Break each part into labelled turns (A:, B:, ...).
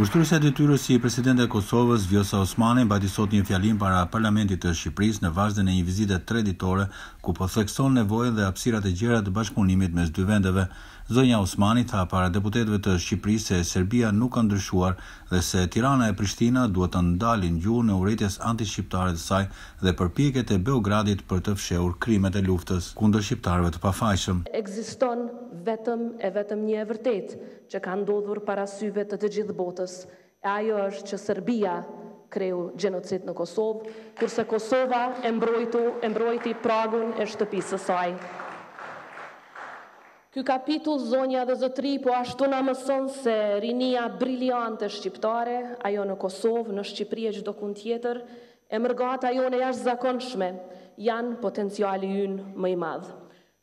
A: Ushtruesja e detyrës si Presidente e Kosovës, Vjosa Osmani, mbajti sot një fjalim para Parlamentit të Shqipërisë në vazhdën e një vizite tre ditore ku po thekson nevojën dhe hapësirat e gjera të bashkëpunimit mes dy vendeve. Zonja Osmani tha para deputetëve të Shqipërisë se Serbia nuk ka ndryshuar dhe se Tirana e Prishtina duhet të ndalin gjuhën e urrejtjes antishqiptare të saj dhe përpjekjet e Beogradit për të fshehur krimet e luftës kundër shqiptarëve të pafajshëm.
B: Ekziston vetëm e vetëm një e vërtetë që ka ndodhur para syve të të gjithë botës, e ajo është që Serbia kreu gjenocid në Kosovë, kurse Kosova e mbrojtu e mbrojti pragun e shtëpisë së saj. Ky kapitull zonja dhe zotëri po ashtu na mëson se rinia briliante shqiptare, ajo në Kosovë, në Shqipëri e çdokund tjetër, e mërgata jonë e jashtëzakonshme, janë potenciali ynë më i madh.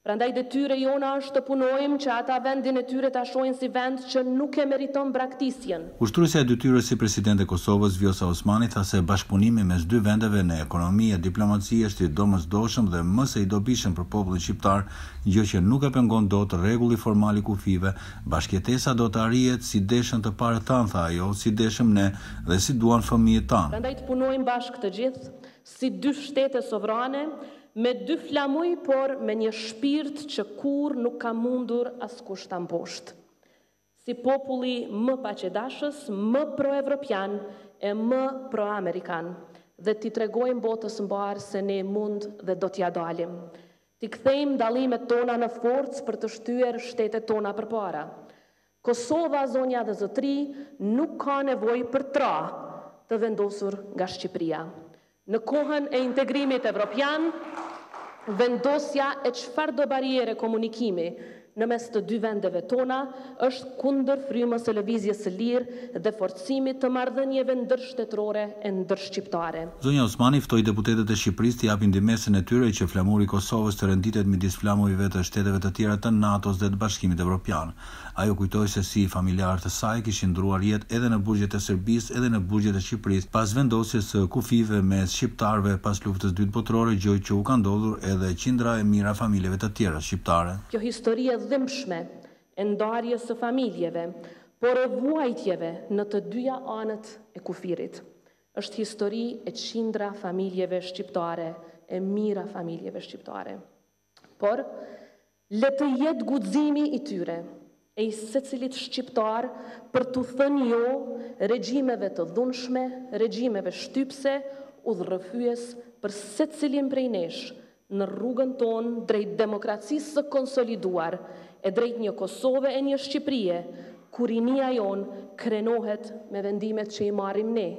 B: Prandaj detyrë e jona është të punojmë që ata vendin e tyre ta shohin si vend që nuk e meriton braktisjen.
A: Ushtruesja e detyrës si Presidente e Kosovës, Vjosa Osmani tha se bashkëpunimi mes dy vendeve në ekonomi e diplomaci është i domosdoshëm dhe më se i dobishëm për popullin shqiptar gjë që nuk e pengon dot rregulli formal i kufijve, bashkëjetesa do të arrihet si deshën të parët tanë, tha ajo, si deshëm ne dhe si duan fëmijët tanë.
B: Prandaj të punojmë bashkë të gjithë, si dy shtete sovrane, me dy flamuj, por me një shpirt që kurrë nuk ka mundur askush ta mposhtë. si populli më paqedashës, më proevropian e më proamerikan dhe t'i tregojmë botës së mbarë se ne mund dhe do t'ia dalim. T'i kthejmë dallimet tona në forcë për të shtyer shtetet tona përpara. Kosova, zonja dhe zotëri, nuk ka nevojë për tra të vendosur nga Shqipëria. Në kohën e integrimit evropian, vendosja e çfarëdo barriere komunikimi në mes të dy vendeve tona është kundër frymës së lëvizjes së lirë dhe forcimit të marrëdhënieve ndërshtetërore e ndërshqiptare.
A: Zonja Osmani ftoi deputetët e Shqipërisë të japin ndihmesën e tyre që flamuri i Kosovës të renditet midis flamujve të shteteve të tjera të NATO-s dhe të Bashkimit Evropian. Ajo kujtoi se si familjarë të saj kishin ndërruar jetë edhe në burgjet e Serbisë edhe në burgjet e Shqipërisë pas vendosjes së kufijve mes shqiptarëve pas Luftës së Dytë Botërore gjë që u ka ndodhur edhe qindra e mijëra familjeve të tjera shqiptare.
B: Kjo histori e dhimbshme e ndarjes së familjeve por e vuajtjeve në të dyja anët e kufirit është histori e qindra familjeve shqiptare e mijëra familjeve shqiptare. Por, le të jetë guximi i tyre e i secilit shqiptar për t'u thënë jo regjimeve të dhunshme, regjimeve shtypëse, udhërrëfyes për secilin prej nesh në rrugën tonë drejt demokracisë së konsoliduar e drejt një Kosove e një Shqipërie ku rinia jonë krenohet me vendimet që i marrim ne,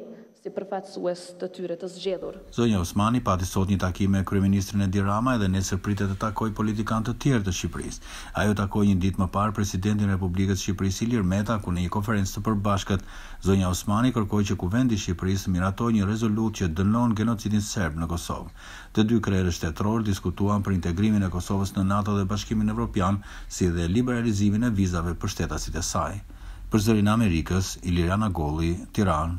B: si përfaqësues të tyre të zgjedhur.
A: Zonja Osmani pati sot një takim me kryeministrin Edi Rama dhe nesër pritet të takojë politikanë të tjerë të Shqipërisë. Ajo takoi një ditë më parë presidentin e Republikës së Shqipërisë Ilir Meta ku në një konferencë të përbashkët zonja Osmani kërkoi që Kuvendi i Shqipërisë të miratojë një rezolutë që dënon genocidin serb në Kosovë. Të dy krerët shtetërorë diskutuan për integrimin e Kosovës në NATO dhe Bashkimin Evropian si dhe liberalizimin e vizave për shtetasit e saj. Për Zërin e Amerikës, Ilirian Agolli, Tiranë.